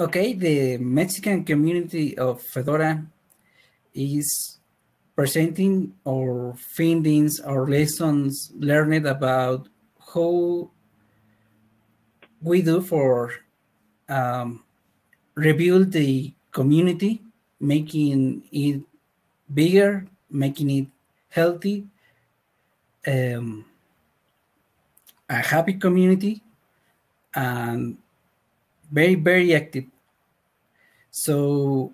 Okay, the Mexican community of Fedora is presenting our findings, our lessons learned about how we do for um, rebuild the community, making it bigger, making it healthy, um, a happy community, and very, very active. So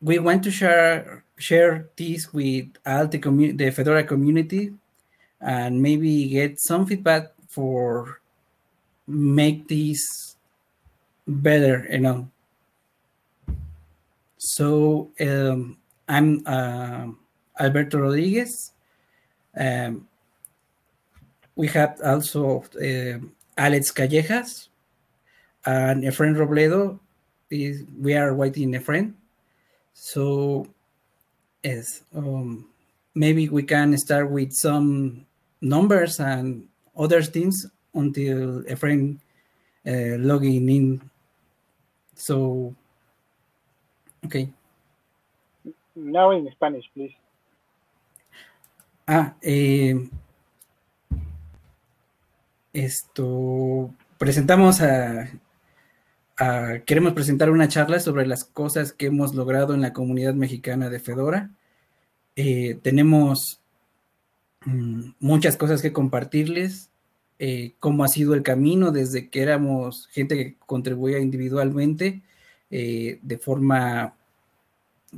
we want to share share this with all the community, the Fedora community, and maybe get some feedback for make this better, you know. So um, I'm uh, Alberto Rodriguez. Um, we have also uh, Alex Callejas and Efren Robledo. Is, we are waiting a friend. So yes, um, maybe we can start with some numbers and other things until Efren uh, logging in. So, okay. Now in Spanish, please. Ah, eh, esto, presentamos a, queremos presentar una charla sobre las cosas que hemos logrado en la comunidad mexicana de Fedora. Eh, tenemos mm, muchas cosas que compartirles, eh, cómo ha sido el camino desde que éramos gente que contribuía individualmente eh, de forma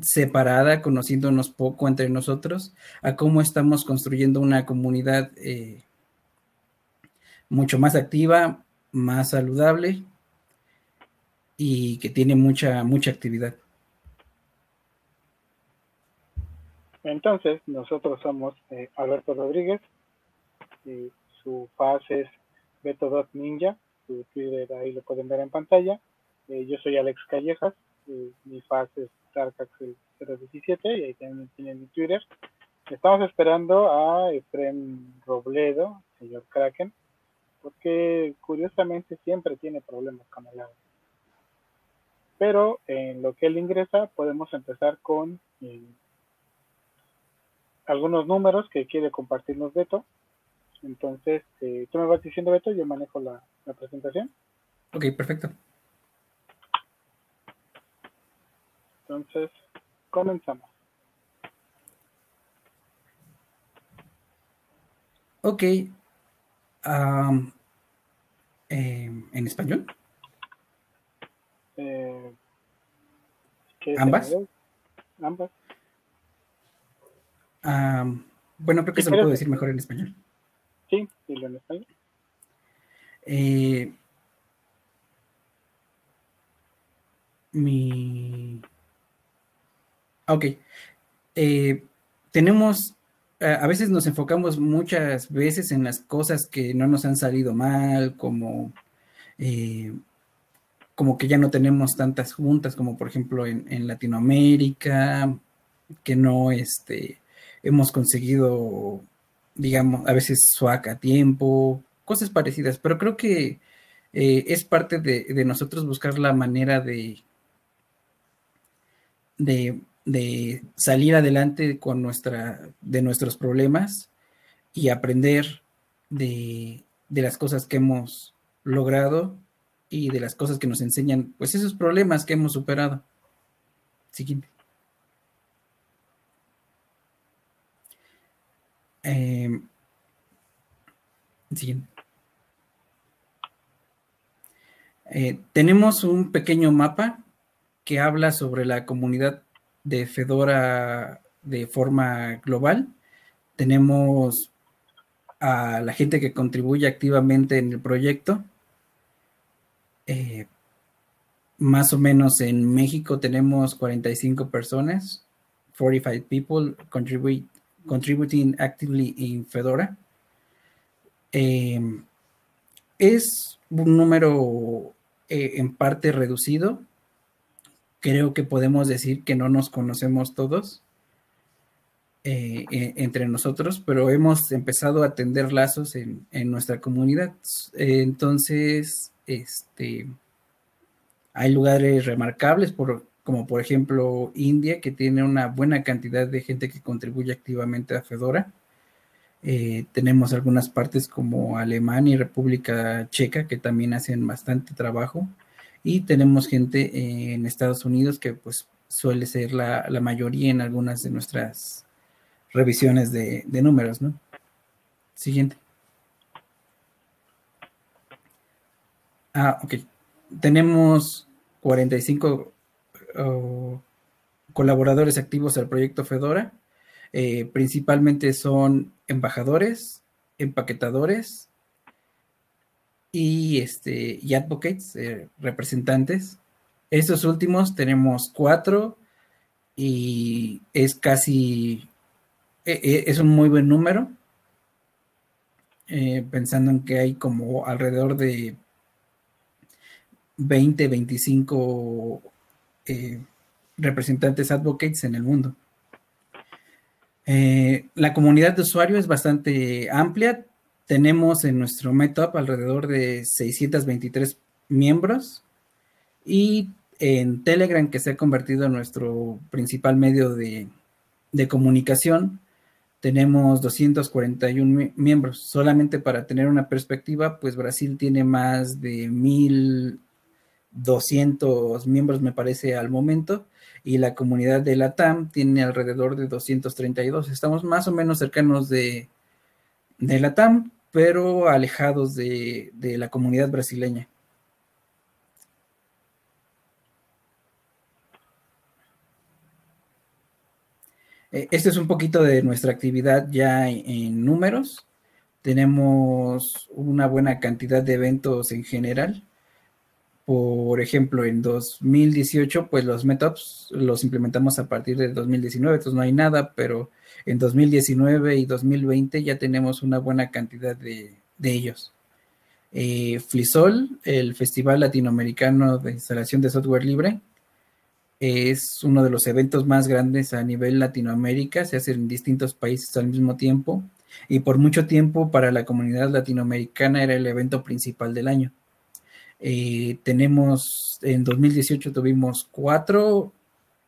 separada, conociéndonos poco entre nosotros, a cómo estamos construyendo una comunidad mucho más activa, más saludable y que tiene mucha, mucha actividad. Entonces, nosotros somos eh, Alberto Rodríguez, y su faz es Beto.ninja, su Twitter ahí lo pueden ver en pantalla. Eh, yo soy Alex Callejas, mi faz es Darkaxel 017 y ahí también tienen mi Twitter. Estamos esperando a Efren Robledo, señor Kraken, porque curiosamente siempre tiene problemas con el audio. Pero en lo que él ingresa, podemos empezar con eh, algunos números que quiere compartirnos Beto. Entonces, eh, tú me vas diciendo, Beto, yo manejo la, la presentación. Ok, perfecto. Entonces, comenzamos. Ok. Um, eh, ¿En español? Eh, ¿Ambas? Ambas. Um, bueno, creo que se lo puedo decir mejor en español. Sí, dilo en español. Eh, mi Ok. Eh, tenemos, a veces nos enfocamos muchas veces en las cosas que no nos han salido mal, como, eh, como que ya no tenemos tantas juntas como por ejemplo en, Latinoamérica, que no este, hemos conseguido, digamos, a veces SWAC a tiempo, cosas parecidas, pero creo que eh, es parte de, de, nosotros buscar la manera de, de de salir adelante con nuestra, de nuestros problemas y aprender de, de, las cosas que hemos logrado y de las cosas que nos enseñan, pues esos problemas que hemos superado. Siguiente. Eh, siguiente. Eh, tenemos un pequeño mapa que habla sobre la comunidad de Fedora de forma global. Tenemos a la gente que contribuye activamente en el proyecto. Eh, más o menos en México tenemos 45 personas, 45 people contributing actively in Fedora. Eh, es un número eh, en parte reducido, creo que podemos decir que no nos conocemos todos e, entre nosotros, pero hemos empezado a tender lazos en, nuestra comunidad. entonces, este, Hay lugares remarcables, por, como por ejemplo India, que tiene una buena cantidad de gente que contribuye activamente a Fedora. Eh, tenemos algunas partes como Alemania y República Checa que también hacen bastante trabajo. Y tenemos gente en Estados Unidos que pues suele ser la, mayoría en algunas de nuestras revisiones de, números, ¿no? Siguiente. Ah, ok. Tenemos 45 colaboradores activos al proyecto Fedora. Eh, principalmente son embajadores, empaquetadores y, este, y advocates, eh, representantes. Estos últimos tenemos cuatro y es casi, e, e, es un muy buen número, eh, pensando en que hay como alrededor de 20, 25 eh, representantes advocates en el mundo. Eh, la comunidad de usuarios es bastante amplia. Tenemos en nuestro Meetup alrededor de 623 miembros y en Telegram, que se ha convertido en nuestro principal medio de, comunicación, tenemos 241 miembros. Solamente para tener una perspectiva, pues Brasil tiene más de 1.200 miembros, me parece, al momento, y la comunidad de la TAM tiene alrededor de 232. Estamos más o menos cercanos de, de la TAM, pero alejados de la comunidad brasileña. Eh, este es un poquito de nuestra actividad ya en, números. Tenemos una buena cantidad de eventos en general. Por ejemplo, en 2018, pues los meetups los implementamos a partir de 2019, entonces no hay nada, pero en 2019 y 2020 ya tenemos una buena cantidad de, ellos. Eh, Flisol, el Festival Latinoamericano de Instalación de Software Libre, es uno de los eventos más grandes a nivel Latinoamérica, se hace en distintos países al mismo tiempo y por mucho tiempo para la comunidad latinoamericana era el evento principal del año. Eh, tenemos, en 2018 tuvimos cuatro,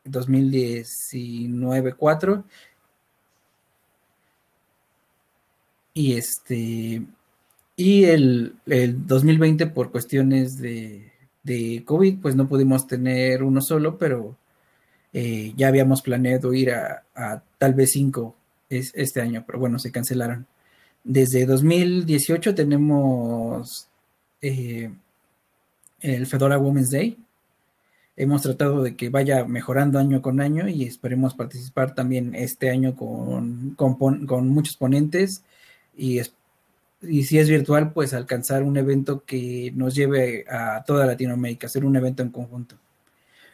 2019 cuatro, y este, y el, el 2020 por cuestiones de, de COVID, pues no pudimos tener uno solo, pero eh, ya habíamos planeado ir a, tal vez cinco este año, pero bueno, se cancelaron. Desde 2018 tenemos eh, el Fedora Women's Day. Hemos tratado de que vaya mejorando año con año y esperemos participar también este año con, con, muchos ponentes y y si es virtual, pues alcanzar un evento que nos lleve a toda Latinoamérica, hacer un evento en conjunto.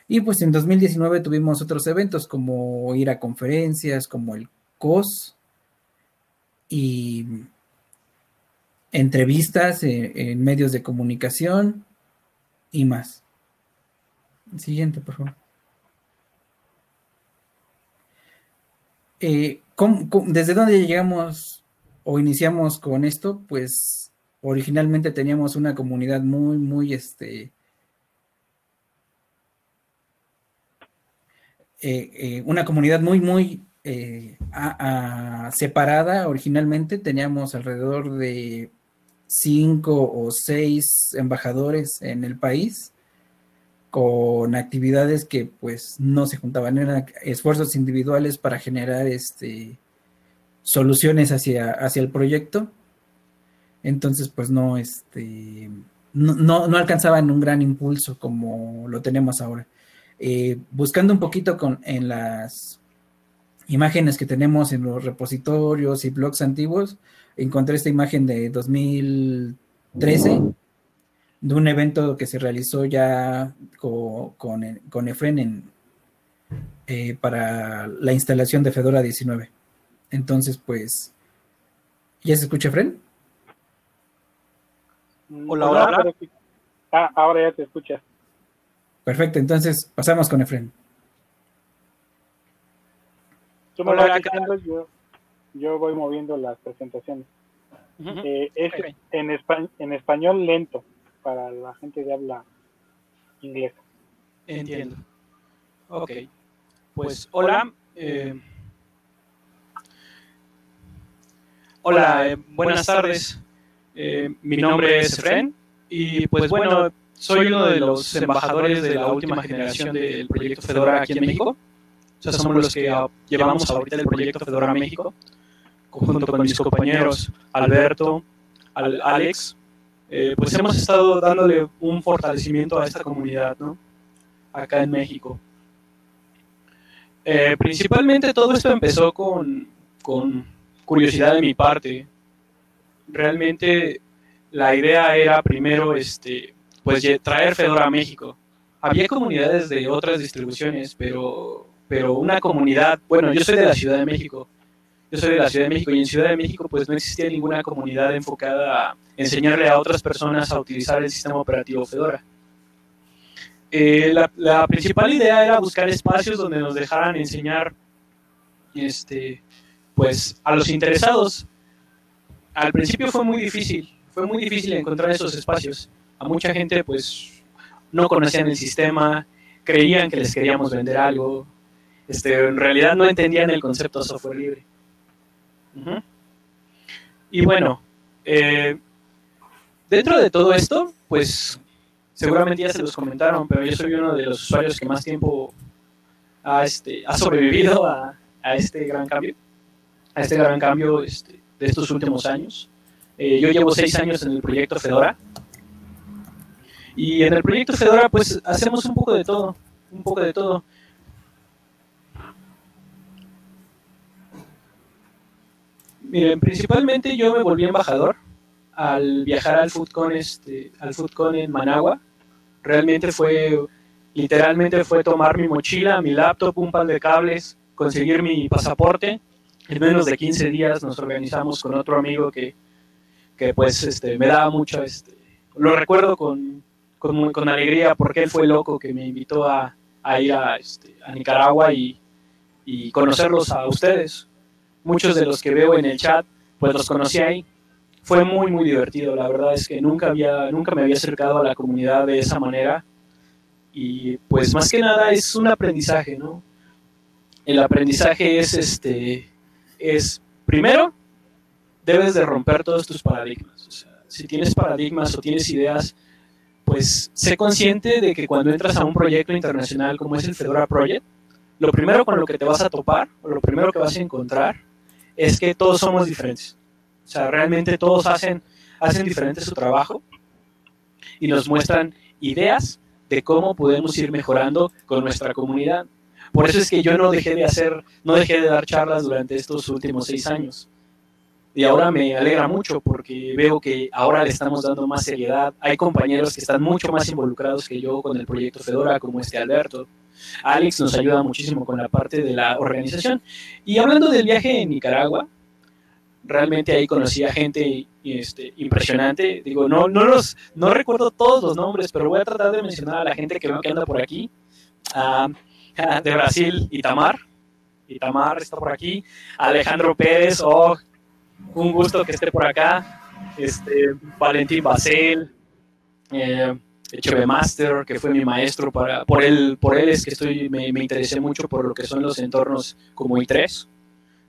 Y pues en 2019 tuvimos otros eventos como ir a conferencias, como el COS y entrevistas en, medios de comunicación y más. Siguiente, por favor. Eh, desde dónde llegamos o iniciamos con esto, pues originalmente teníamos una comunidad muy, muy, este, eh, eh, una comunidad muy, muy separada. Originalmente teníamos alrededor de cinco o seis embajadores en el país con actividades que pues no se juntaban, eran esfuerzos individuales para generar este soluciones hacia, hacia el proyecto. Entonces, pues no, este, no, alcanzaban un gran impulso como lo tenemos ahora. Eh, buscando un poquito con, en las imágenes que tenemos en los repositorios y blogs antiguos, encontré esta imagen de 2013 de un evento que se realizó ya con, con, Efren eh, para la instalación de Fedora 19. Entonces, pues, ¿ya se escucha, Fren? Mm, hola, hola. Ah, ahora ya te escuchas. Perfecto, entonces pasamos con Efren. Hola, yo, yo voy moviendo las presentaciones. Eh, es en, en español lento para la gente que habla inglés. Entiendo. Ok. Pues hola. Eh, hola, eh, buenas tardes. Eh, mi nombre es Efren y pues bueno, soy uno de los embajadores de la última generación del proyecto Fedora aquí en México. O sea, somos los que llevamos ahorita el proyecto Fedora México, junto con mis compañeros Alberto, Alex. pues hemos estado dándole un fortalecimiento a esta comunidad, ¿no? Acá en México. Eh, principalmente todo esto empezó con, con curiosidad de mi parte. Realmente la idea era primero este, pues, traer Fedora a México. Había comunidades de otras distribuciones, pero, pero una comunidad, bueno, yo soy de la Ciudad de México, yo soy de la Ciudad de México y en Ciudad de México pues no existía ninguna comunidad enfocada a enseñarle a otras personas a utilizar el sistema operativo Fedora. Eh, la, principal idea era buscar espacios donde nos dejaran enseñar este, pues, a los interesados. Al principio fue muy difícil, fue muy difícil encontrar esos espacios. A mucha gente pues no conocían el sistema, creían que les queríamos vender algo, este, en realidad no entendían el concepto de software libre. Y bueno, eh, dentro de todo esto, pues seguramente ya se los comentaron, pero yo soy uno de los usuarios que más tiempo ha, este, ha sobrevivido a, este gran cambio, a este gran cambio este, de estos últimos años. Eh, yo llevo seis años en el proyecto Fedora. Y en el proyecto Fedora, pues hacemos un poco de todo, un poco de todo. Miren, principalmente yo me volví embajador al viajar al FoodCon, este, al FoodCon en Managua Realmente fue, literalmente fue tomar mi mochila, mi laptop, un par de cables, conseguir mi pasaporte. En menos de 15 días nos organizamos con otro amigo que, que pues este, me daba mucho, este, lo recuerdo con, con, con, alegría porque él fue loco que me invitó a, a ir a, este, a Nicaragua y, y conocerlos a ustedes. Muchos de los que veo en el chat, pues los conocí ahí fue muy, muy divertido. La verdad es que nunca, había, nunca me había acercado a la comunidad de esa manera. Y pues más que nada es un aprendizaje, ¿no? El aprendizaje es, este, es primero, debes de romper todos tus paradigmas. Si tienes paradigmas o tienes ideas, pues sé consciente de que cuando entras a un proyecto internacional como es el Fedora Project, lo primero con lo que te vas a topar, o lo primero que vas a encontrar, es que todos somos diferentes. O sea, realmente todos hacen, hacen diferente su trabajo y nos muestran ideas de cómo podemos ir mejorando con nuestra comunidad. Por eso es que yo no dejé de hacer, no dejé de dar charlas durante estos últimos seis años. Y ahora me alegra mucho porque veo que ahora le estamos dando más seriedad. Hay compañeros que están mucho más involucrados que yo con el proyecto Fedora, como este Alberto. Alex nos ayuda muchísimo con la parte de la organización. Y hablando del viaje en Nicaragua, realmente ahí conocí a gente este, impresionante. Digo, no, no, los, no recuerdo todos los nombres, pero voy a tratar de mencionar a la gente que veo que anda por aquí. de Brasil, Itamar. Itamar está por aquí. Alejandro Pérez, oh, un gusto que esté por acá. Este, Valentín Basel, eh, Master, que fue mi maestro. Para, por, él, por él es que estoy, me, me interesé mucho por lo que son los entornos como I3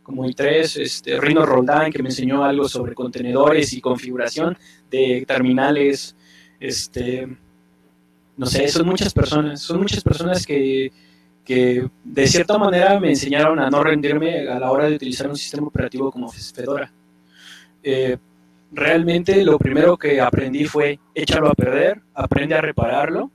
como i3, este, Rino Roldán, que me enseñó algo sobre contenedores y configuración de terminales, este, no sé, son muchas personas, son muchas personas que, que de cierta manera me enseñaron a no rendirme a la hora de utilizar un sistema operativo como Fedora. Eh, realmente lo primero que aprendí fue échalo a perder, aprende a repararlo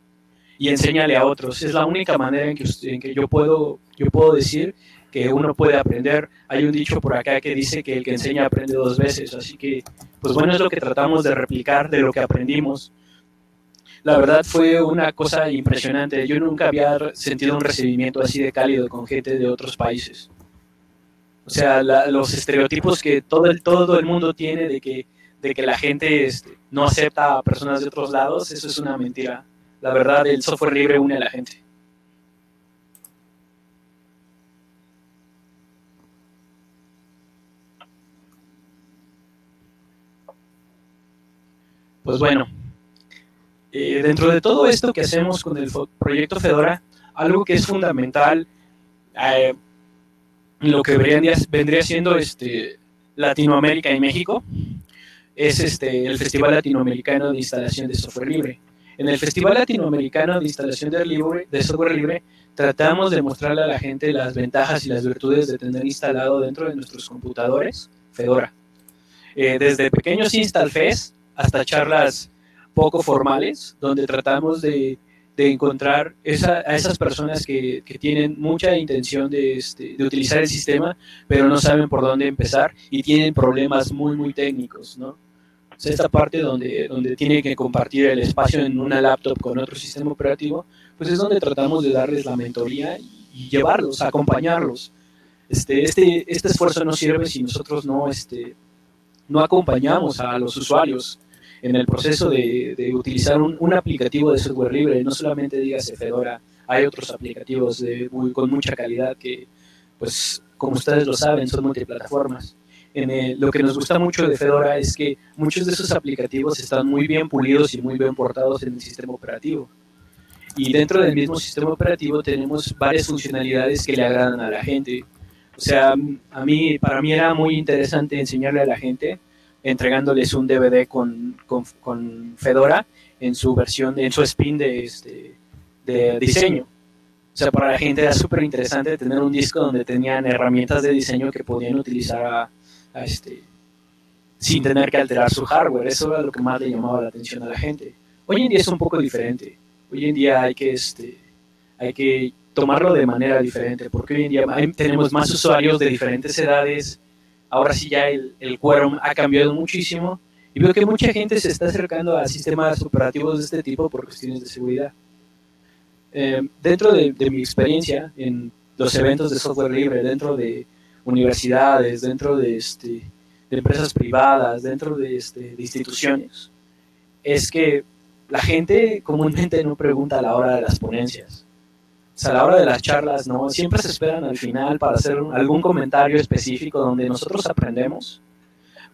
y enséñale a otros. Es la única manera en que, yo, puedo, yo puedo decir que uno puede aprender. Hay un dicho por acá que dice que el que enseña aprende dos veces, así que, pues bueno, es lo que tratamos de replicar de lo que aprendimos. La verdad fue una cosa impresionante. Yo nunca había sentido un recibimiento así de cálido con gente de otros países. O sea, los estereotipos que todo el, todo el mundo tiene de que, de que la gente no acepta a personas de otros lados, eso es una mentira. La verdad, el software libre une a la gente. Pues bueno, Eh, dentro de todo esto que hacemos con el proyecto Fedora, algo que es fundamental, eh, lo que vendría, vendría siendo este, Latinoamérica y México, es este, el Festival Latinoamericano de Instalación de Software Libre. En el Festival Latinoamericano de Instalación de, libre, de Software Libre tratamos de mostrarle a la gente las ventajas y las virtudes de tener instalado dentro de nuestros computadores Fedora. Eh, desde pequeños install-fes hasta charlas poco formales, donde tratamos de, de encontrar esa, a esas personas que, que tienen mucha intención de, este, de, utilizar el sistema, pero no saben por dónde empezar y tienen problemas muy, muy técnicos, ¿no? Esta parte donde, donde tiene que compartir el espacio en una laptop con otro sistema operativo, pues es donde tratamos de darles la mentoría y, llevarlos, acompañarlos. Este, este, este esfuerzo no sirve si nosotros no, este, no acompañamos a los usuarios en el proceso de, de utilizar un, un, aplicativo de software libre, no solamente digas Fedora, hay otros aplicativos de, muy, con mucha calidad que, pues, como ustedes lo saben, son multiplataformas lo que nos gusta mucho de Fedora es que muchos de esos aplicativos están muy bien pulidos y muy bien portados en el sistema operativo. Y dentro del mismo sistema operativo tenemos varias funcionalidades que le agradan a la gente. O sea, a mí, para mí era muy interesante enseñarle a la gente entregándoles un DVD con, con, con Fedora en su versión, en su spin de, este, de diseño. O sea, para la gente era súper interesante tener un disco donde tenían herramientas de diseño que podían utilizar a, este, sin tener que alterar su hardware. Eso era lo que más le llamaba la atención a la gente. Hoy en día es un poco diferente. Hoy en día hay que, este, hay que tomarlo de manera diferente, porque hoy en día tenemos más usuarios de diferentes edades. Ahora sí ya el, el quórum ha cambiado muchísimo y veo que mucha gente se está acercando a sistemas operativos de este tipo por cuestiones de seguridad. Eh, dentro de, de, mi experiencia en los eventos de software libre, dentro de universidades, dentro de, este, de empresas privadas, dentro de, este, de instituciones, es que la gente comúnmente no pregunta a la hora de las ponencias. O sea, a la hora de las charlas, no, siempre se esperan al final para hacer algún comentario específico donde nosotros aprendemos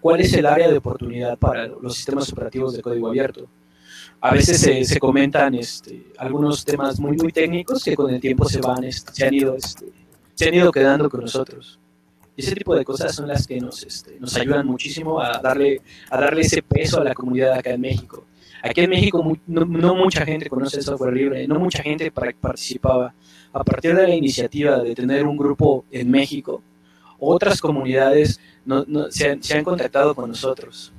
cuál es el área de oportunidad para los sistemas operativos de código abierto. A veces se, se comentan este, algunos temas muy, muy técnicos que con el tiempo se, van, este, se, han ido, este, se han ido quedando con nosotros. Ese tipo de cosas son las que nos, este, nos ayudan muchísimo a darle, a darle ese peso a la comunidad acá en México. Aquí en México no, mucha gente conoce el software libre, no mucha gente participaba. A partir de la iniciativa de tener un grupo en México, otras comunidades se, han, se, contactado con nosotros.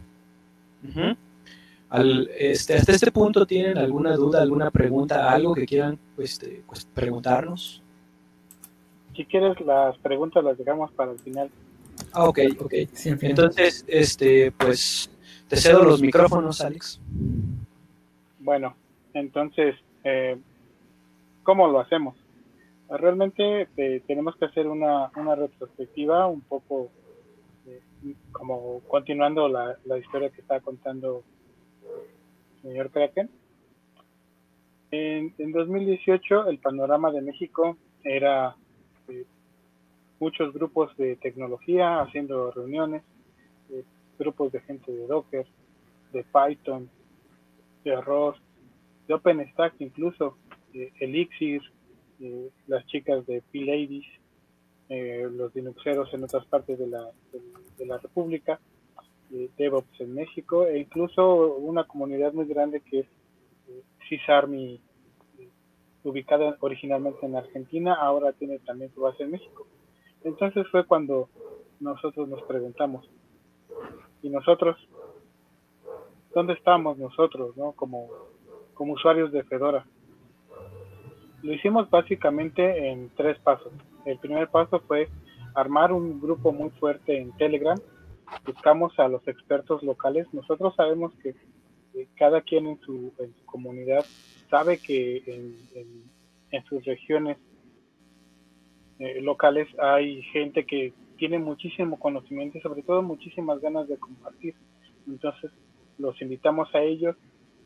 Este, hasta este punto, ¿tienen alguna duda, alguna pregunta, algo que quieran este, pues, preguntarnos? Si quieres las preguntas las dejamos para el final. Ah, ok, ok. Sí, Entonces, este, pues, te cedo los micrófonos, Alex. Bueno, entonces, eh, ¿cómo lo hacemos? Realmente eh, tenemos que hacer una, una retrospectiva un poco eh, como continuando la, la, historia que está contando el señor Kraken. En, en 2018 el panorama de México era eh, muchos grupos de tecnología haciendo reuniones, eh, grupos de gente de Docker, de Python, de Arroz, de OpenStack incluso, eh, Elixir, las chicas de P-Ladies, los Linuxeros en otras partes de la, de, de la República, DevOps en México e incluso una comunidad muy grande que es CISARMY ubicada originalmente en Argentina, ahora tiene también su base en México. Entonces fue cuando nosotros nos preguntamos, ¿y nosotros? ¿Dónde estamos nosotros, no? Como, como usuarios de Fedora. Lo hicimos básicamente en tres pasos. El primer paso fue armar un grupo muy fuerte en Telegram. Buscamos a los expertos locales. Nosotros sabemos que cada quien en su, en su comunidad sabe que en, en, sus regiones eh, locales hay gente que tiene muchísimo conocimiento y sobre todo muchísimas ganas de compartir. Entonces los invitamos a ellos,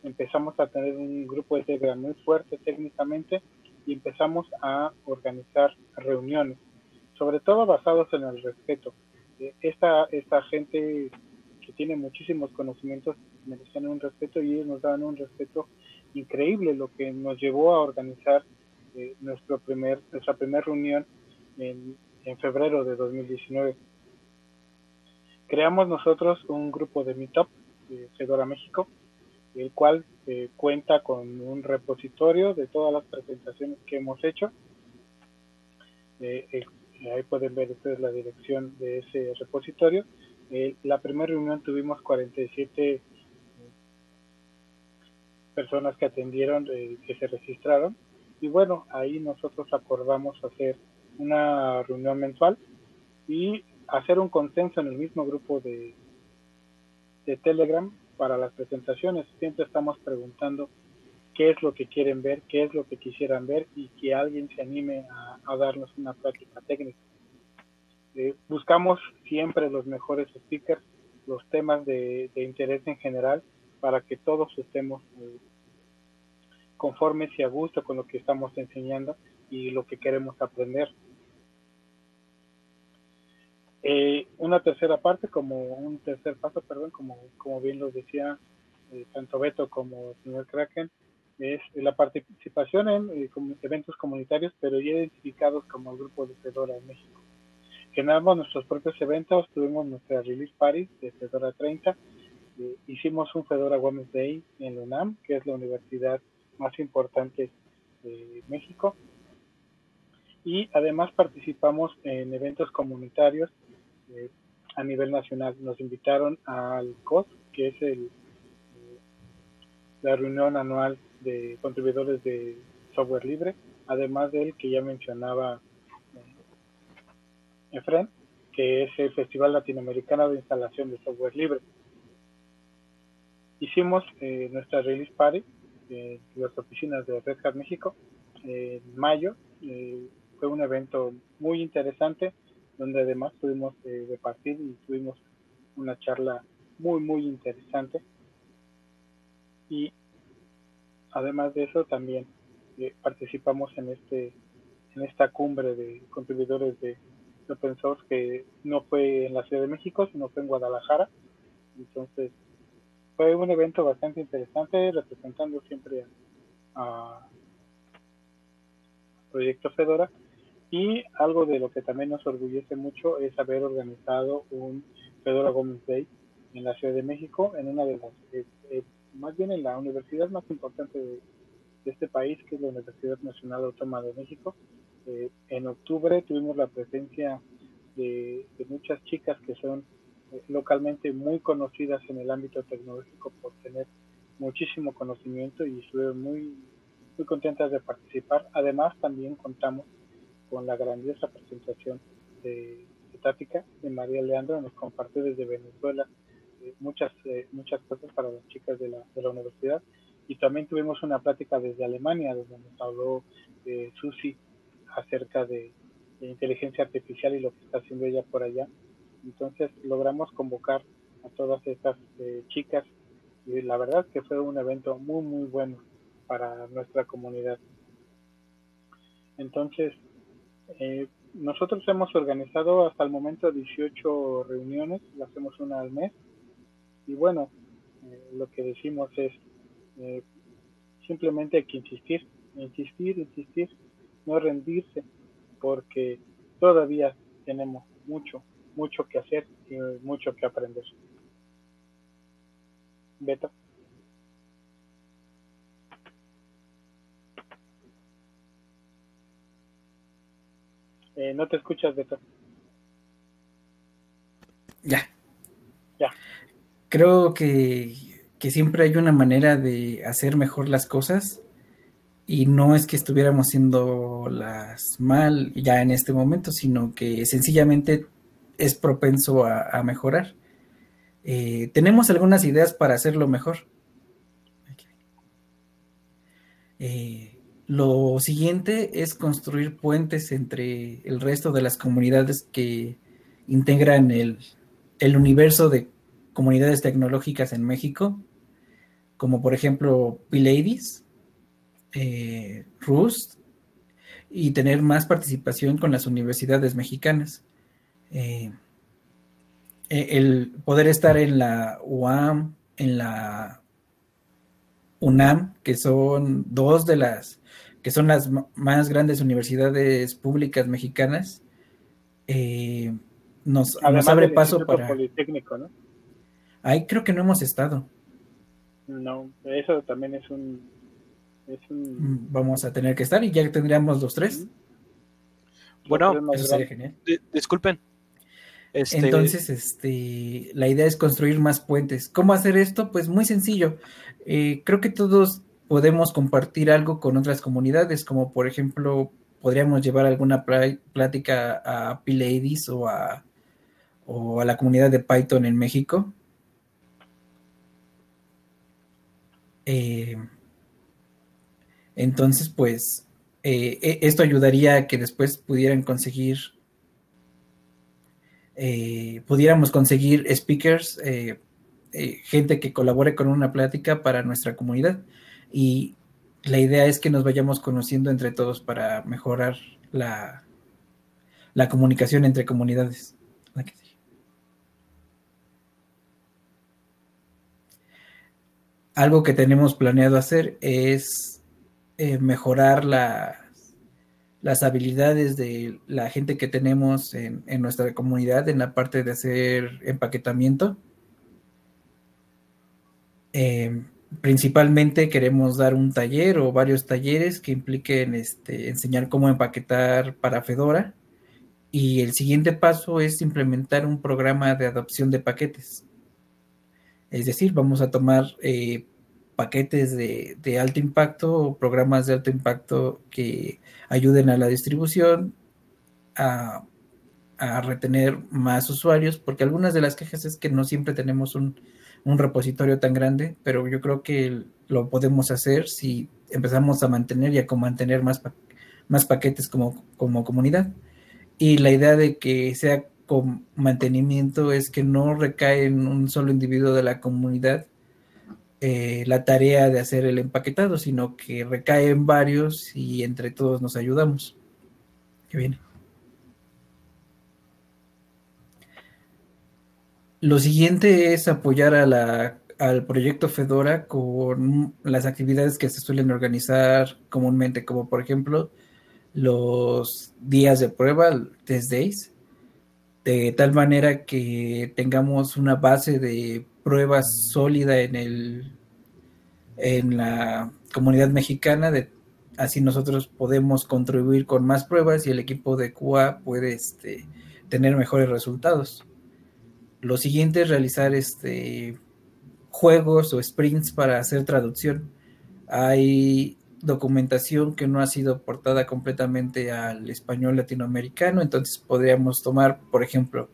empezamos a tener un grupo de Telegram muy fuerte técnicamente y empezamos a organizar reuniones, sobre todo basados en el respeto. Eh, esta, esta gente que tiene muchísimos conocimientos merecían un respeto y ellos nos daban un respeto increíble, lo que nos llevó a organizar eh, nuestro primer, nuestra primera reunión en, en febrero de 2019. Creamos nosotros un grupo de Meetup, de Fedora México, el cual eh, cuenta con un repositorio de todas las presentaciones que hemos hecho. Eh, eh, ahí pueden ver ustedes la dirección de ese repositorio. la primera reunión tuvimos 47 personas que atendieron, que se registraron. Y bueno, ahí nosotros acordamos hacer una reunión mensual y hacer un consenso en el mismo grupo de, de Telegram para las presentaciones. Siempre estamos preguntando qué es lo que quieren ver, qué es lo que quisieran ver y que alguien se anime a, darnos una práctica técnica. Eh, buscamos siempre los mejores speakers, los temas de, interés en general, para que todos estemos eh, conformes y a gusto con lo que estamos enseñando y lo que queremos aprender. Eh, una tercera parte, como un tercer paso, perdón, como, como bien lo decía eh, tanto Beto como el señor Kraken, es la participación en eh, eventos comunitarios, pero ya identificados como el grupo de Fedora en México. Generamos nuestros propios eventos, tuvimos nuestra release party de Fedora 30, hicimos un Fedora Women's Day en UNAM, que es la universidad más importante de México, y además participamos en eventos comunitarios eh, a nivel nacional. Nos invitaron al COS, que es el, eh, la reunión anual de contribuidores de software libre, además del que ya mencionaba eh, Efren, que es el Festival Latinoamericano de Instalación de Software Libre. Hicimos nuestra release party en las oficinas de Red Hat México en mayo. fue un evento muy interesante donde además pudimos eh, repartir y tuvimos una charla muy, muy interesante. Y además de eso, también eh, participamos en, este, en esta cumbre de contribuidores de open source que no fue en la Ciudad de México, sino fue en Guadalajara. Entonces, fue un evento bastante interesante, representando siempre a Proyecto Fedora y algo de lo que también nos orgullece mucho es haber organizado un Fedora Gómez Day en la Ciudad de México, en una de las, eh, eh, más bien en la universidad más importante de, este país, que es la Universidad Nacional Autónoma de México. Eh, en octubre tuvimos la presencia de, muchas chicas que son localmente muy conocidas en el ámbito tecnológico por tener muchísimo conocimiento y estuvieron muy, muy contentas de participar. Además, también contamos con la grandiosa presentación de, Tática de María Leandro, nos compartió desde Venezuela eh, muchas, eh, muchas cosas para las chicas de la, de la universidad. Y también tuvimos una plática desde Alemania, donde nos habló eh, Susi acerca de, inteligencia artificial y lo que está haciendo ella por allá. Entonces logramos convocar a todas estas eh, chicas y la verdad que fue un evento muy, muy bueno para nuestra comunidad. Entonces, eh, nosotros hemos organizado hasta el momento 18 reuniones, lo hacemos una al mes. Y bueno, eh, lo que decimos es eh, simplemente hay que insistir, insistir, insistir, no rendirse, porque todavía tenemos mucho, mucho que hacer y mucho que aprender. Beto. Eh, no te escuchas, Beto. Ya. Ya. Creo que, siempre hay una manera de hacer mejor las cosas y no es que estuviéramos haciendo las mal ya en este momento, sino que sencillamente es propenso a, mejorar. Eh, tenemos algunas ideas para hacerlo mejor. Eh, lo siguiente es construir puentes entre el resto de las comunidades que integran el, universo de comunidades tecnológicas en México, como por ejemplo P-Ladies, eh, Rust, y tener más participación con las universidades mexicanas. Eh, e, el poder estar en la UAM, en la UNAM, que son dos de las que son las más grandes universidades públicas mexicanas, eh, nos, abre paso para... Politécnico, ¿no? Ahí creo que no hemos estado. No, eso también es un, mm, Vamos a tener que estar y ya tendríamos los tres. Bueno, eso sería genial. disculpen. Este, Entonces, este, la idea es construir más puentes. ¿Cómo hacer esto? Pues muy sencillo. Eh, creo que todos podemos compartir algo con otras comunidades, como por ejemplo, podríamos llevar alguna plática a P-Ladies o a, o a la comunidad de Python en México. Eh, entonces, pues, eh, e, esto ayudaría a que después pudieran conseguir eh, pudiéramos conseguir speakers, eh, eh, gente que colabore con una plática para nuestra comunidad. Y la idea es que nos vayamos conociendo entre todos para mejorar la, la comunicación entre comunidades. Algo que tenemos planeado hacer es mejorar la, las habilidades de la gente que tenemos en, nuestra comunidad en la parte de hacer empaquetamiento. Eh, principalmente queremos dar un taller o varios talleres que impliquen este, enseñar cómo empaquetar para Fedora. Y el siguiente paso es implementar un programa de adopción de paquetes. Es decir, vamos a tomar eh, paquetes de, de, alto impacto o programas de alto impacto que ayuden a la distribución, a, retener más usuarios, porque algunas de las quejas es que no siempre tenemos un, repositorio tan grande, pero yo creo que lo podemos hacer si empezamos a mantener y a mantener más, más paquetes como, como comunidad. Y la idea de que sea con mantenimiento es que no recae en un solo individuo de la comunidad, eh, la tarea de hacer el empaquetado, sino que recae en varios y entre todos nos ayudamos. Que viene. Lo siguiente es apoyar al proyecto Fedora con las actividades que se suelen organizar comúnmente, como por ejemplo los días de prueba, test days, de tal manera que tengamos una base de pruebas sólida en el en la comunidad mexicana de así nosotros podemos contribuir con más pruebas y el equipo de QA puede este, tener mejores resultados. Lo siguiente es realizar este, juegos o sprints para hacer traducción. Hay documentación que no ha sido aportada completamente al español latinoamericano, entonces podríamos tomar, por ejemplo,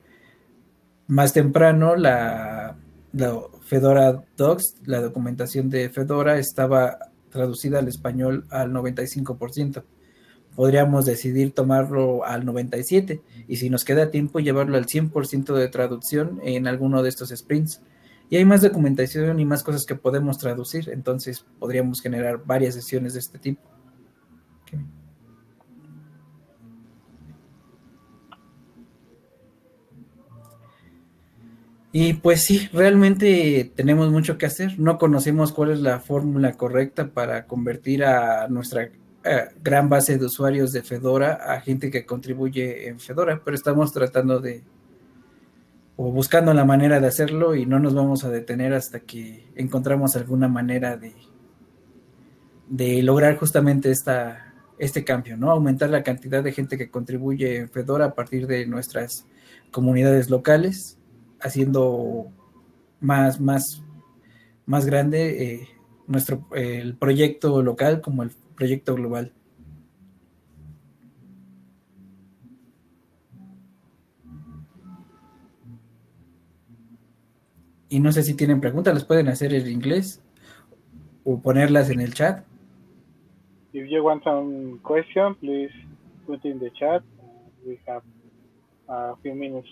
más temprano la la Fedora Docs, la documentación de Fedora estaba traducida al español al 95%. Podríamos decidir tomarlo al 97% y si nos queda tiempo llevarlo al 100% de traducción en alguno de estos sprints. Y hay más documentación y más cosas que podemos traducir, entonces podríamos generar varias sesiones de este tipo. Y pues sí, realmente tenemos mucho que hacer. No conocemos cuál es la fórmula correcta para convertir a nuestra eh, gran base de usuarios de Fedora a gente que contribuye en Fedora, pero estamos tratando de o buscando la manera de hacerlo y no nos vamos a detener hasta que encontramos alguna manera de, de lograr justamente esta, este cambio, ¿no? Aumentar la cantidad de gente que contribuye en Fedora a partir de nuestras comunidades locales haciendo más, más, más grande eh, nuestro el proyecto local como el proyecto global. Y no sé si tienen preguntas, las pueden hacer en inglés o ponerlas en el chat. If you want some question, please put in the chat. We have a few minutes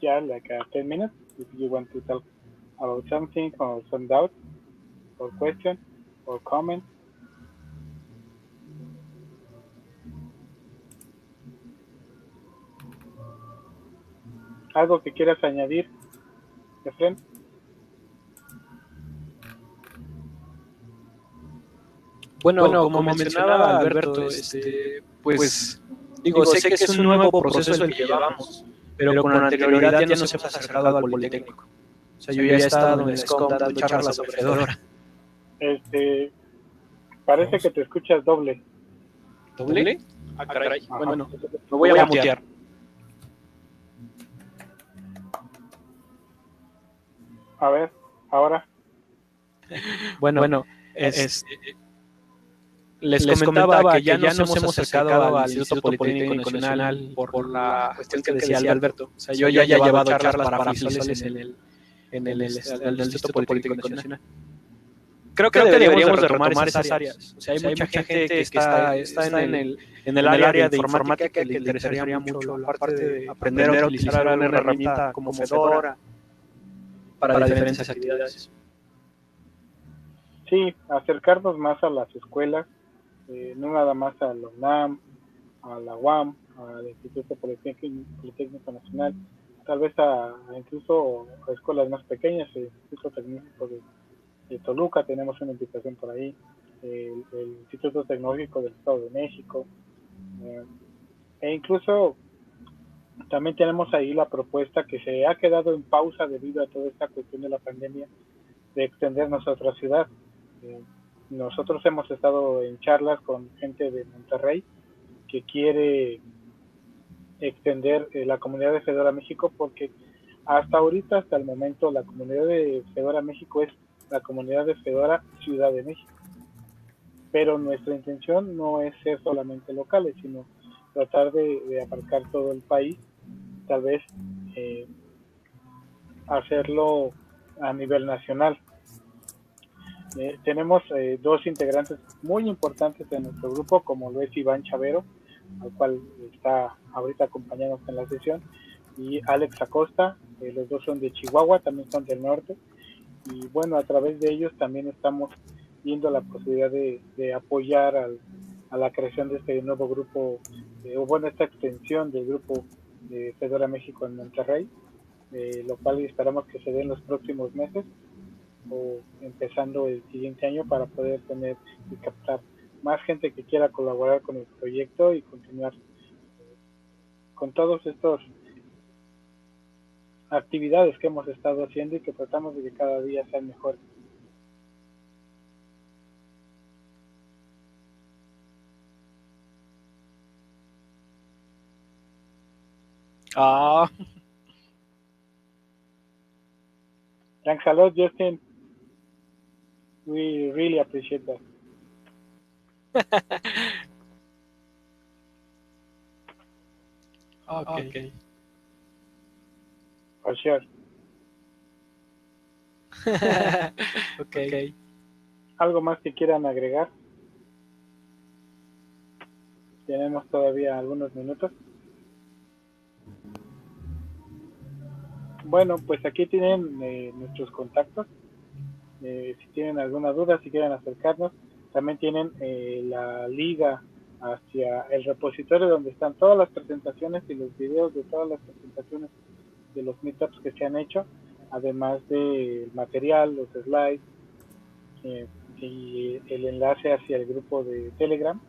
yeah, like uh, 10 minutes if you want to talk about something or some doubt or question or comment. ¿Algo que quieras añadir, Efren? Bueno, bueno como, mencionaba Alberto, este, este, pues, pues digo, sé que es un nuevo proceso el que llevamos pero, con anterioridad ya nos hemos acercado al Politécnico. O sea, yo ya he estado en el SCOM dando charlas sobre Fedora. Este, parece que te escuchas doble. ¿Doble? Ah, caray. Bueno, me voy a mutear. A ver, ahora. Bueno, bueno, es, les, comentaba, que ya, nos hemos acercado al Instituto Politécnico Nacional por, la cuestión que decía Alberto. O sea, yo ya he llevado charlas para visuales en el, en el, Instituto Politécnico Nacional. Creo que, deberíamos, retomar, esas áreas. O sea, hay, mucha, gente que está, está en, el, en el área de informática que le interesaría mucho la parte de aprender a utilizar una herramienta como Fedora para diferentes actividades. Sí, acercarnos más a las escuelas, eh, no nada más a la UNAM, a la UAM, al Instituto Politécnico, Nacional, tal vez a, incluso a escuelas más pequeñas, el Instituto Tecnológico de, Toluca, tenemos una invitación por ahí, el, Instituto Tecnológico del Estado de México, eh, e incluso también tenemos ahí la propuesta que se ha quedado en pausa debido a toda esta cuestión de la pandemia de extendernos a otra ciudad. Eh, nosotros hemos estado en charlas con gente de Monterrey que quiere extender eh, la comunidad de Fedora México porque hasta ahorita, hasta el momento, la comunidad de Fedora México es la comunidad de Fedora Ciudad de México. Pero nuestra intención no es ser solamente locales, sino tratar de, de abarcar todo el país, tal vez eh, hacerlo a nivel nacional. Eh, tenemos eh, dos integrantes muy importantes de nuestro grupo, como lo es Iván Chavero, al cual está ahorita acompañándonos en la sesión, y Alex Acosta, eh, los dos son de Chihuahua, también son del norte, y bueno, a través de ellos también estamos viendo la posibilidad de, apoyar a la creación de este nuevo grupo, o bueno, esta extensión del grupo de Fedora México en Monterrey, lo cual esperamos que se dé en los próximos meses o empezando el siguiente año para poder tener y captar más gente que quiera colaborar con el proyecto y continuar con todos estos actividades que hemos estado haciendo y que tratamos de que cada día sean mejores. Ah. Thanks a lot, Justin. We really appreciate that. okay. okay. For sure. okay. okay. ¿Algo más que quieran agregar? Tenemos todavía algunos minutos. Bueno, pues aquí tienen eh, nuestros contactos. Eh, si tienen alguna duda, si quieren acercarnos, también tienen eh, la liga hacia el repositorio donde están todas las presentaciones y los videos de todas las presentaciones de los meetups que se han hecho, además del material, los slides eh, y el enlace hacia el grupo de Telegram.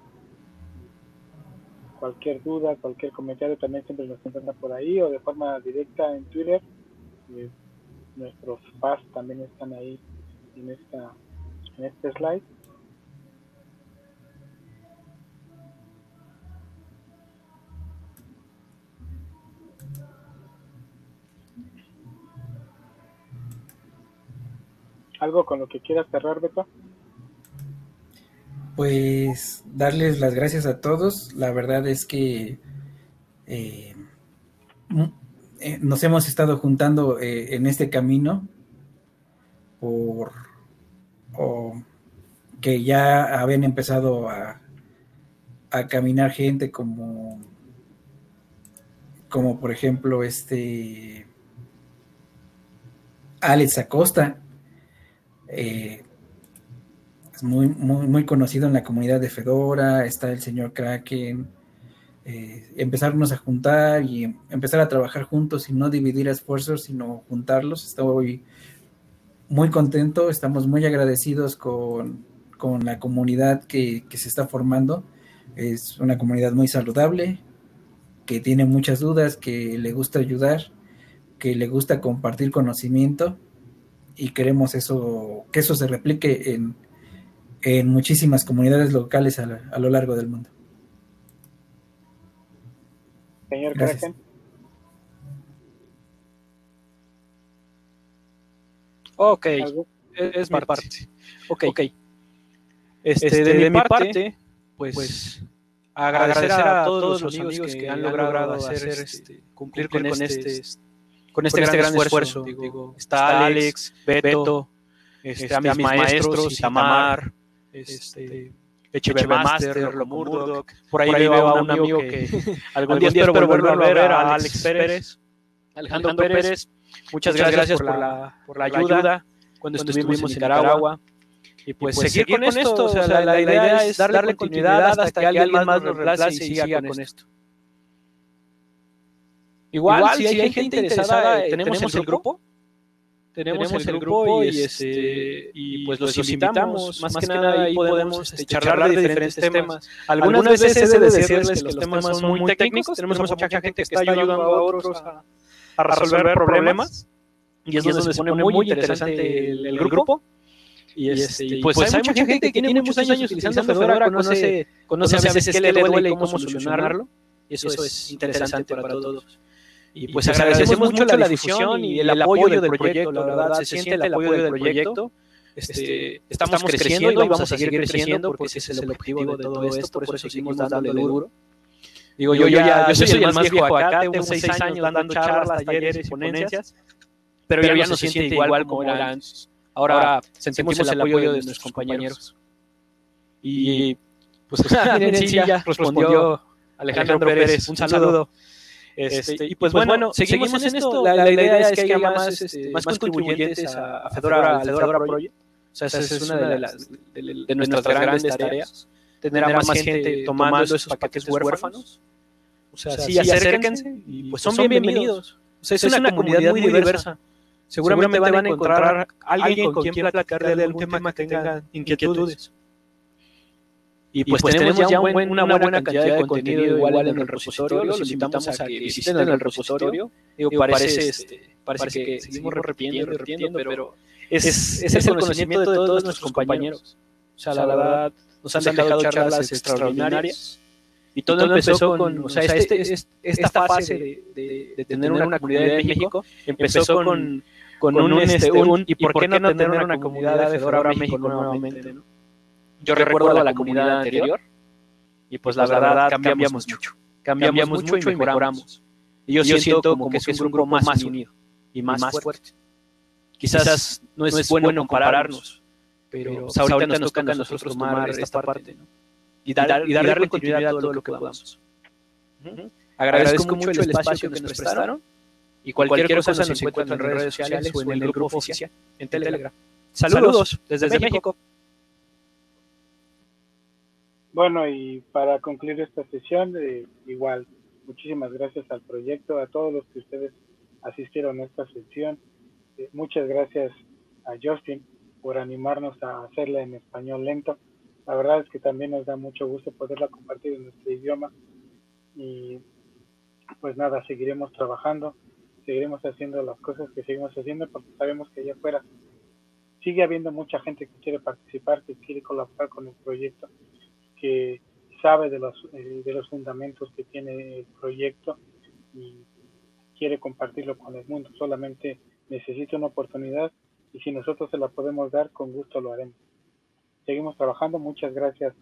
Cualquier duda, cualquier comentario también siempre nos encuentra por ahí o de forma directa en Twitter. nuestros fans también están ahí en, esta, en este slide. ¿Algo con lo que quieras cerrar, Beto? Pues darles las gracias a todos. La verdad es que eh, eh, nos hemos estado juntando eh, en este camino por o que ya habían empezado a, a caminar gente como como por ejemplo este Alex Acosta eh, es muy, muy, conocido en la comunidad de Fedora, está el señor Kraken, eh, empezarnos a juntar y empezar a trabajar juntos y no dividir esfuerzos, sino juntarlos. Estoy muy contento, estamos muy agradecidos con, con la comunidad que, que se está formando. Es una comunidad muy saludable, que tiene muchas dudas, que le gusta ayudar, que le gusta compartir conocimiento y queremos eso, que eso se replique en, en muchísimas comunidades locales a, a, lo largo del mundo. Señor Kraken. Ok, es, es mi parte. Ok, okay. Este, este, de, de, mi parte, pues, pues agradecer, a, todos los amigos que, que han logrado hacer, este, este cumplir con, con este, este con este, con este gran, gran esfuerzo. Digo, está Alex, Beto, este, este, a mis maestros, Itamar, este, HB Master, Murdoch. Por ahí, por ahí veo a un amigo que, que algún día espero volverlo a ver, a Alex Pérez. Alejandro Pérez, muchas gracias por la, por la ayuda cuando estuvimos en Nicaragua. Y pues, y pues seguir, seguir, con, esto, o sea, la, la, idea es darle, continuidad hasta que alguien más nos reemplace y siga con esto. Igual, Igual, si hay, hay gente interesada, eh, ¿tenemos, ¿tenemos el grupo? Tenemos, tenemos el grupo y, este, y pues, pues los invitamos. Más, que nada ahí podemos este, charlar de diferentes temas. Algunas, Algunas veces he de decirles que los temas son muy técnicos. Tenemos mucha gente que está ayudando a otros a, a resolver problemas. Y es donde se pone muy interesante el, el grupo. Y, este, y pues, pues, hay, mucha gente, que tiene muchos años utilizando Fedora, Fedora conoce, conoce, conoce a veces qué le duele y cómo solucionarlo. Y eso, eso es interesante para todos. Y pues, pues agradecemos mucho la difusión y el apoyo del proyecto, la verdad, se siente el apoyo del proyecto. Este, este estamos creciendo y vamos a seguir creciendo porque ese es el objetivo de todo esto, por eso seguimos dándole duro. Digo, yo, yo, ya, yo soy el más viejo acá, tengo seis años dando charlas, talleres y ponencias, pero ya no se siente igual como era antes. Ahora, sentimos, el apoyo de nuestros compañeros. Y pues, pues miren, sí, ya respondió Alejandro Pérez. Un saludo. Este, este, y pues, pues bueno, seguimos, en esto. La, la, idea es que haya más, este, más contribuyentes a, a Fedora, a Fedora Project. O sea, esa es una de, las, de, de nuestras grandes tareas. Tener a más gente tomando esos paquetes huérfanos. O sea, sí, acérquense y pues son bienvenidos. O sea, es una comunidad muy diversa. Seguramente, van a encontrar alguien con quien platicar de algún tema que tenga inquietudes. Y pues, pues tenemos ya un buen, una, una, buena cantidad de contenido igual en el repositorio. Los invitamos a que visiten el repositorio. Digo, parece, este, parece que seguimos repitiendo y repitiendo, pero es, es, es el conocimiento de todos nuestros compañeros. O sea, la verdad, nos han dejado charlas extraordinarias. Y todo, todo empezó con, o sea, este, este, esta fase de, de, de tener una comunidad en México empezó con con, con un, este, este, un, y por qué no tener una comunidad de Fedora México nuevamente, ¿no? Yo recuerdo a la comunidad anterior y pues la pues verdad cambiamos mucho. Cambiamos mucho y mejoramos. Y yo siento como que es un grupo más unido y más fuerte. Quizás no es bueno compararnos, pero ahorita nos toca a nosotros tomar esta parte, ¿no? Y, dar, y darle continuidad a todo lo que podamos. Agradezco mucho el espacio que nos prestaron y cualquier, cualquier cosa, cosa nos encuentra en redes sociales o en el grupo oficial, en Telegram. Saludos, Saludos desde, desde México. Bueno, y para concluir esta sesión, eh, igual, muchísimas gracias al proyecto, a todos los que ustedes asistieron a esta sesión. Eh, muchas gracias a Justin por animarnos a hacerla en español lento. La verdad es que también nos da mucho gusto poderla compartir en nuestro idioma. Y pues nada, seguiremos trabajando seguiremos haciendo las cosas que seguimos haciendo porque sabemos que allá afuera sigue habiendo mucha gente que quiere participar, que quiere colaborar con el proyecto, que sabe de los, eh, de los fundamentos que tiene el proyecto y quiere compartirlo con el mundo. Solamente necesita una oportunidad y si nosotros se la podemos dar, con gusto lo haremos. Seguimos trabajando. Muchas gracias,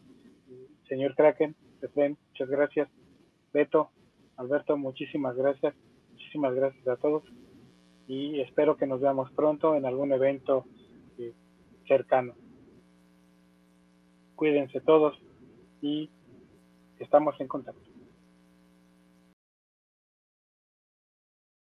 señor Kraken, muchas gracias. Beto, Alberto, muchísimas gracias muchísimas gracias a todos y espero que nos veamos pronto en algún evento eh, cercano. Cuídense todos y estamos en contacto.